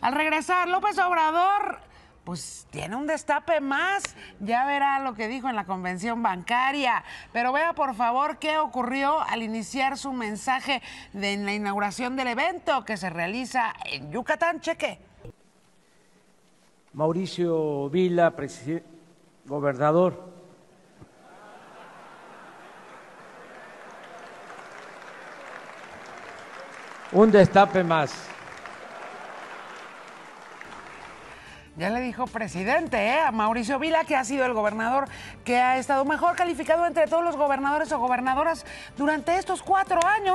Al regresar, López Obrador, pues tiene un destape más. Ya verá lo que dijo en la convención bancaria. Pero vea por favor qué ocurrió al iniciar su mensaje de en la inauguración del evento que se realiza en Yucatán. Cheque. Mauricio Vila, gobernador. Un destape más. Ya le dijo presidente ¿eh? a Mauricio Vila, que ha sido el gobernador que ha estado mejor calificado entre todos los gobernadores o gobernadoras durante estos cuatro años.